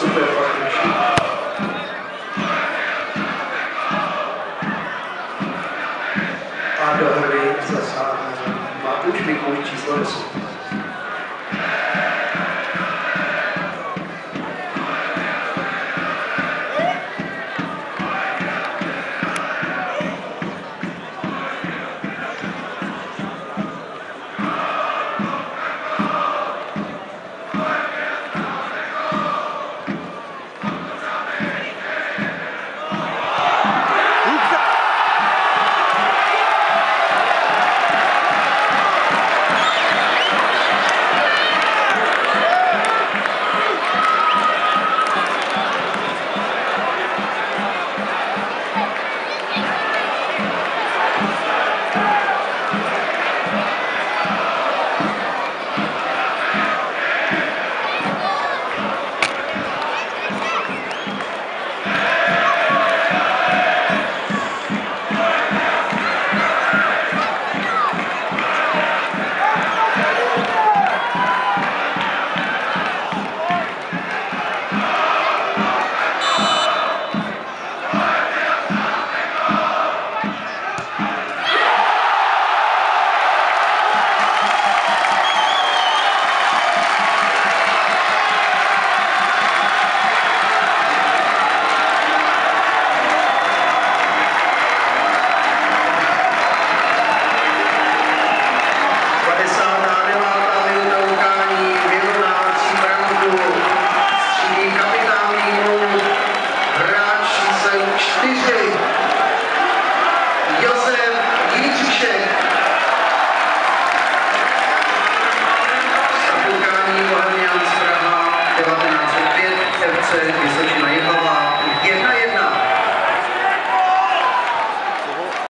vstupuje fakt lepší. A do hry zasáhne Matuš Master is